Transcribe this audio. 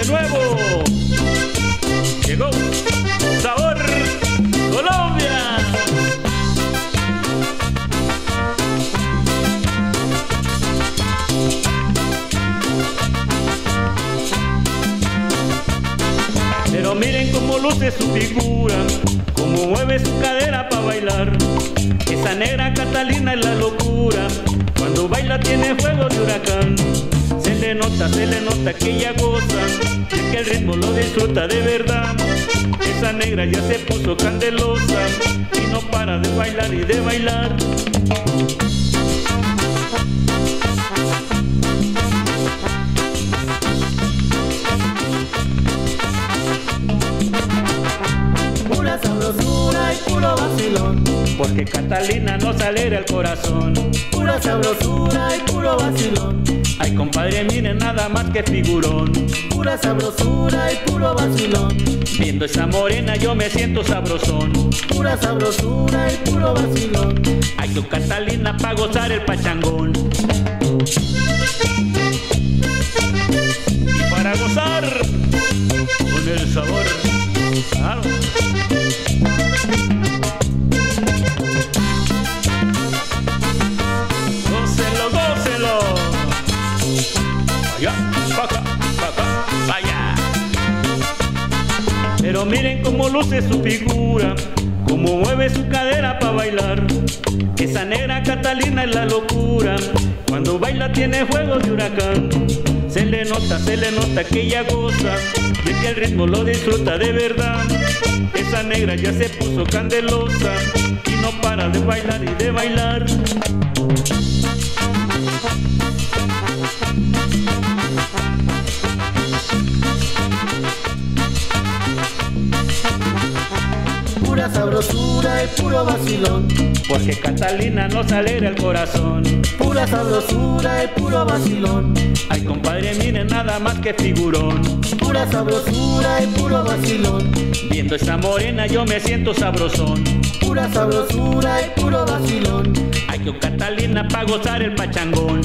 de nuevo. Llegó Sabor Colombia. Pero miren cómo luce su figura, cómo mueve su cadera para bailar. Esa negra Catalina es la locura, cuando baila tiene fuego de huracán. Se le nota, se le nota que ella goza que el ritmo lo disfruta de verdad. Esa negra ya se puso candelosa y no para de bailar y de bailar. Pura sabrosura y puro vacilón. Porque Catalina nos alegra el corazón. Pura sabrosura y puro vacilón. Ay compadre, miren nada más que figurón. Pura sabrosura y puro vacilón. Viendo esa morena yo me siento sabrosón. Pura sabrosura y puro vacilón. Ay yo Catalina pa' gozar el pachangón. Pero miren cómo luce su figura, cómo mueve su cadera para bailar. Esa negra Catalina es la locura, cuando baila tiene fuego de huracán. Se le nota, se le nota que ella goza, y que el ritmo lo disfruta de verdad. Esa negra ya se puso candelosa y no para de bailar y de bailar. Sabrosura y puro vacilón. Porque Catalina nos alegra el corazón. Pura sabrosura y puro vacilón. Ay compadre, miren nada más que figurón. Pura sabrosura y puro vacilón. Viendo esa morena yo me siento sabrosón. Pura sabrosura y puro vacilón. Ay yo Catalina pa' gozar el pachangón.